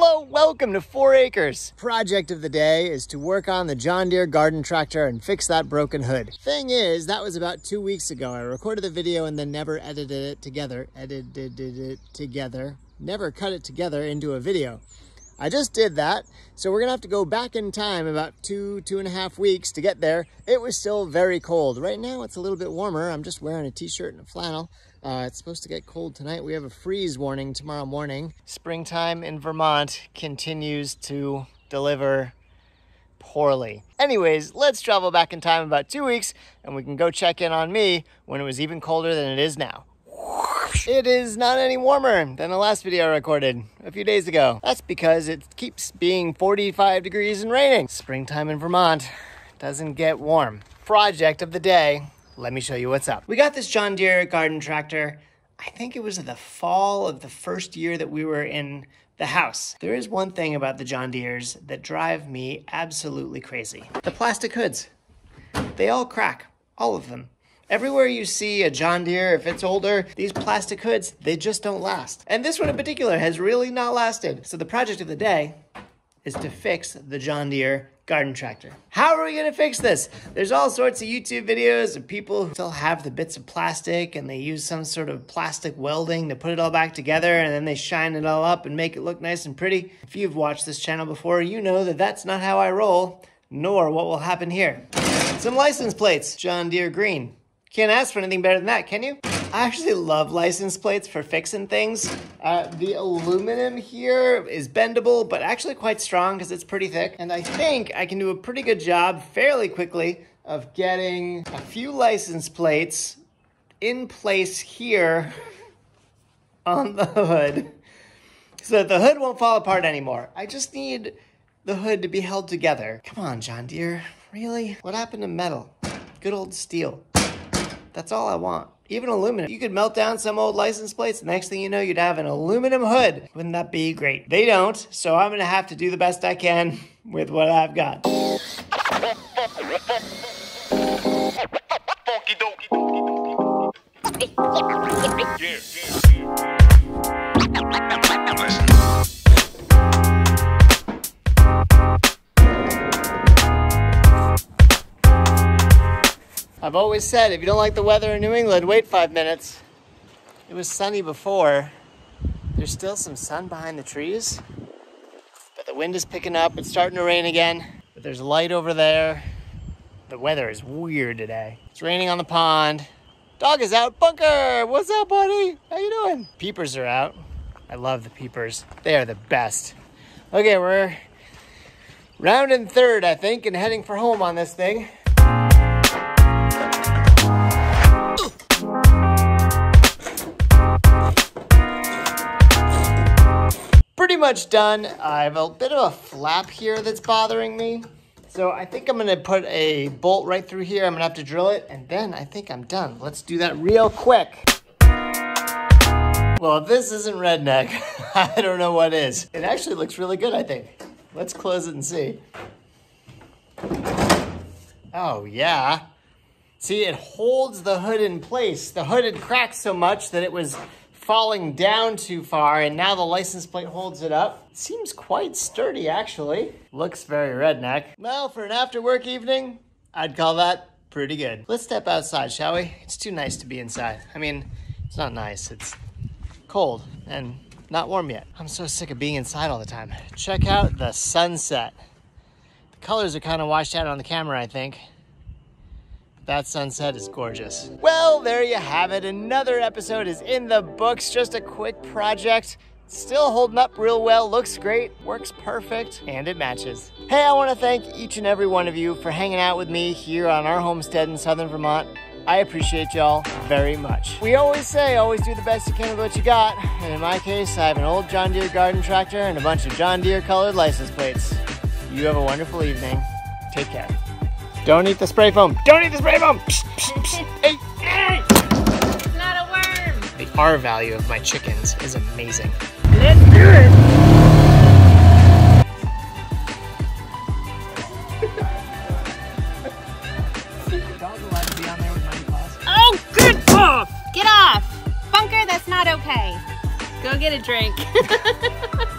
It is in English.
Hello, welcome to Four Acres. Project of the day is to work on the John Deere garden tractor and fix that broken hood. Thing is, that was about two weeks ago. I recorded the video and then never edited it together. Edited it together. Never cut it together into a video. I just did that, so we're gonna have to go back in time about two, two and a half weeks to get there. It was still very cold. Right now it's a little bit warmer. I'm just wearing a t-shirt and a flannel. Uh, it's supposed to get cold tonight. We have a freeze warning tomorrow morning. Springtime in Vermont continues to deliver poorly. Anyways, let's travel back in time about two weeks and we can go check in on me when it was even colder than it is now. It is not any warmer than the last video I recorded a few days ago. That's because it keeps being 45 degrees and raining. Springtime in Vermont doesn't get warm. Project of the day let me show you what's up. We got this John Deere garden tractor. I think it was the fall of the first year that we were in the house. There is one thing about the John Deeres that drive me absolutely crazy. The plastic hoods. They all crack, all of them. Everywhere you see a John Deere, if it's older, these plastic hoods, they just don't last. And this one in particular has really not lasted. So the project of the day is to fix the John Deere garden tractor. How are we gonna fix this? There's all sorts of YouTube videos of people who still have the bits of plastic and they use some sort of plastic welding to put it all back together and then they shine it all up and make it look nice and pretty. If you've watched this channel before, you know that that's not how I roll, nor what will happen here. Some license plates, John Deere green. Can't ask for anything better than that, can you? I actually love license plates for fixing things. Uh, the aluminum here is bendable, but actually quite strong because it's pretty thick. And I think I can do a pretty good job fairly quickly of getting a few license plates in place here on the hood so that the hood won't fall apart anymore. I just need the hood to be held together. Come on, John Deere. Really? What happened to metal? Good old steel. That's all I want even aluminum. You could melt down some old license plates. The next thing you know, you'd have an aluminum hood. Wouldn't that be great? They don't, so I'm gonna have to do the best I can with what I've got. Yeah, yeah. I've always said if you don't like the weather in New England, wait five minutes. It was sunny before. There's still some sun behind the trees, but the wind is picking up. It's starting to rain again, but there's light over there. The weather is weird today. It's raining on the pond. Dog is out. Bunker, what's up, buddy? How you doing? Peepers are out. I love the peepers. They are the best. Okay, we're rounding third, I think, and heading for home on this thing. Pretty much done. I have a bit of a flap here that's bothering me. So I think I'm gonna put a bolt right through here. I'm gonna have to drill it and then I think I'm done. Let's do that real quick. Well, if this isn't redneck, I don't know what is. It actually looks really good, I think. Let's close it and see. Oh yeah. See, it holds the hood in place. The hood had cracked so much that it was falling down too far and now the license plate holds it up. Seems quite sturdy actually. Looks very redneck. Well, for an after work evening, I'd call that pretty good. Let's step outside, shall we? It's too nice to be inside. I mean, it's not nice, it's cold and not warm yet. I'm so sick of being inside all the time. Check out the sunset. The colors are kind of washed out on the camera, I think. That sunset is gorgeous. Well, there you have it. Another episode is in the books. Just a quick project. Still holding up real well, looks great, works perfect, and it matches. Hey, I want to thank each and every one of you for hanging out with me here on our homestead in southern Vermont. I appreciate y'all very much. We always say, always do the best you can with what you got. And in my case, I have an old John Deere garden tractor and a bunch of John Deere colored license plates. You have a wonderful evening. Take care. Don't eat the spray foam. Don't eat the spray foam. hey, hey. It's not a worm. The R value of my chickens is amazing. Let's do it. oh, good off. Get off. Bunker, that's not okay. Go get a drink.